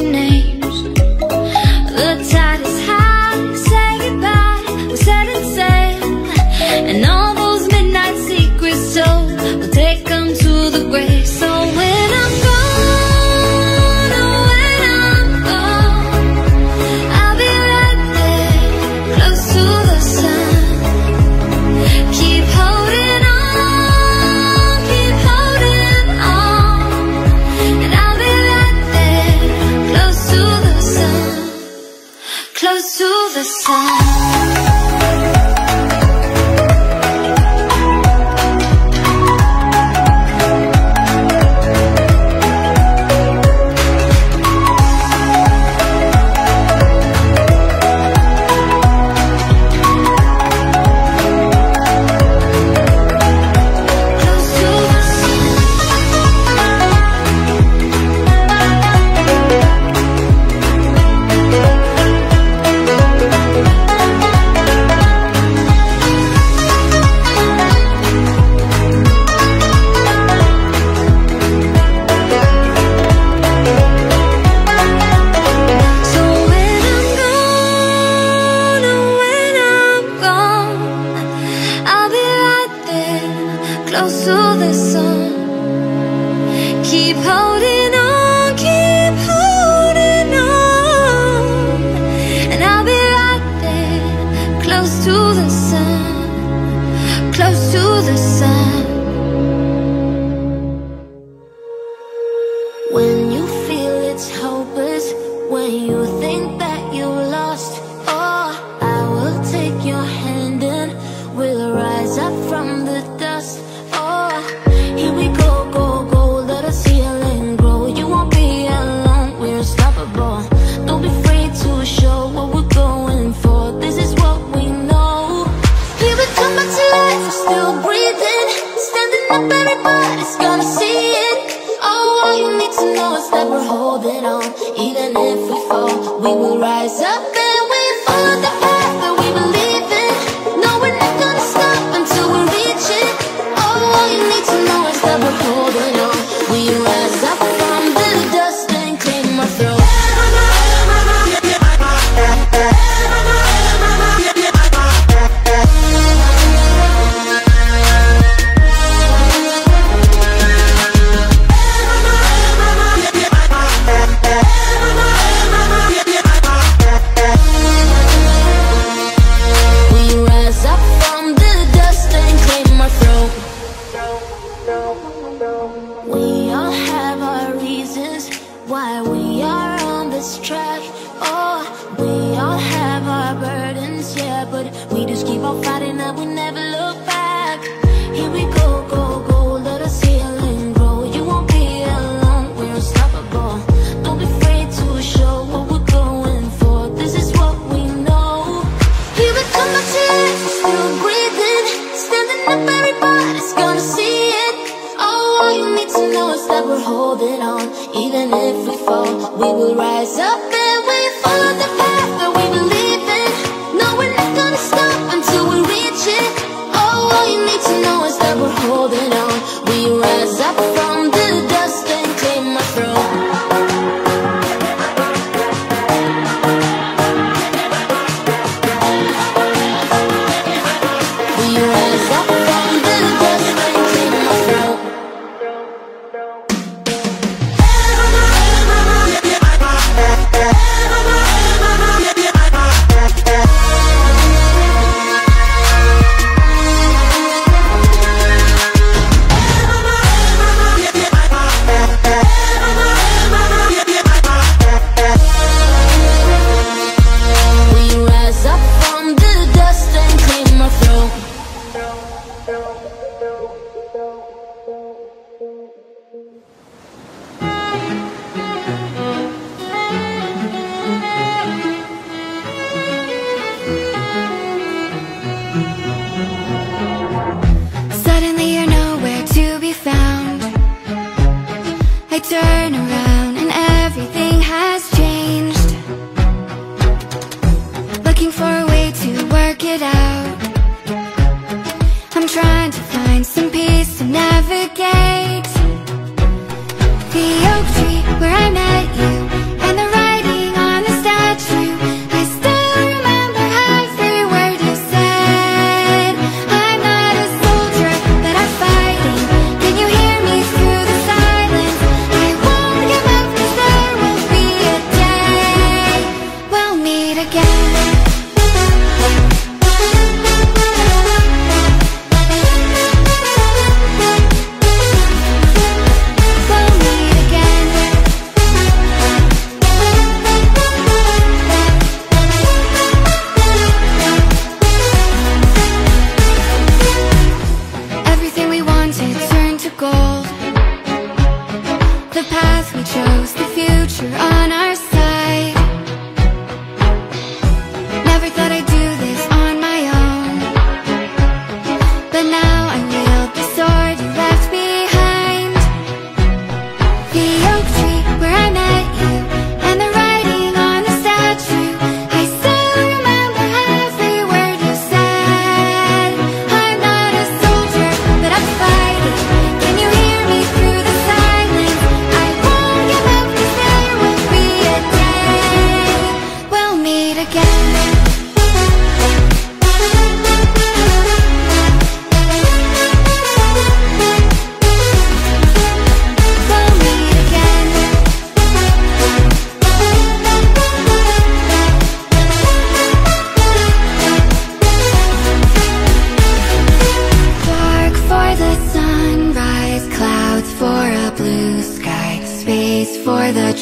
imagining the sun. hold it on. Turn around and everything has changed. Looking for a way to work it out. I'm trying to find some peace to navigate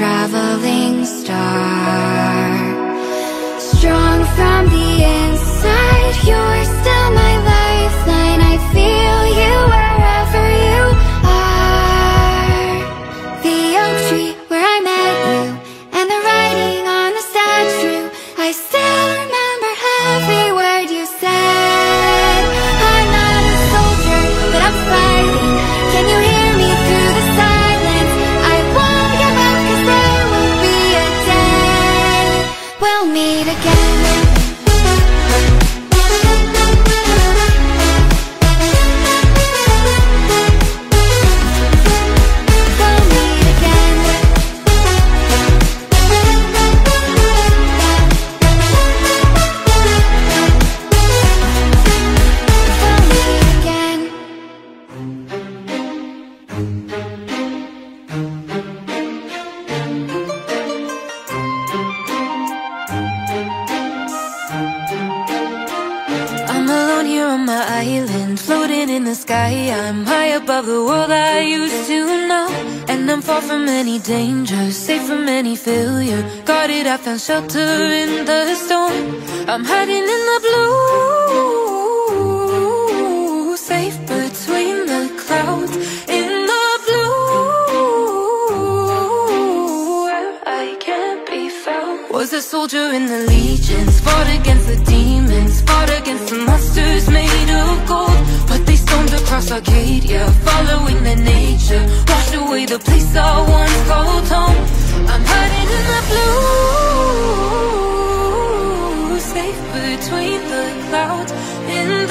traveling star. Meet again. Above the world I used to know. And I'm far from any danger, safe from any failure. Guarded, I found shelter in the storm. I'm hiding in the blue, safe between the clouds. In the blue, where I can't be found. Was a soldier in the legions, fought against the demons, Fought against the monsters made of gold. But they stormed across Arcadia Following their nature. Washed away the place I once called home. I'm hiding in the blue Safe between the clouds. In